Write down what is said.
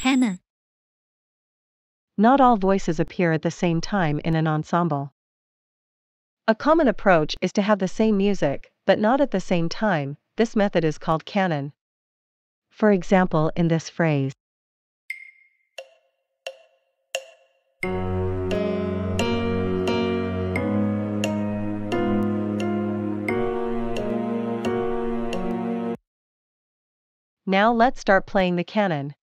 canon. Not all voices appear at the same time in an ensemble. A common approach is to have the same music, but not at the same time. This method is called canon. For example, in this phrase, Now let's start playing the canon.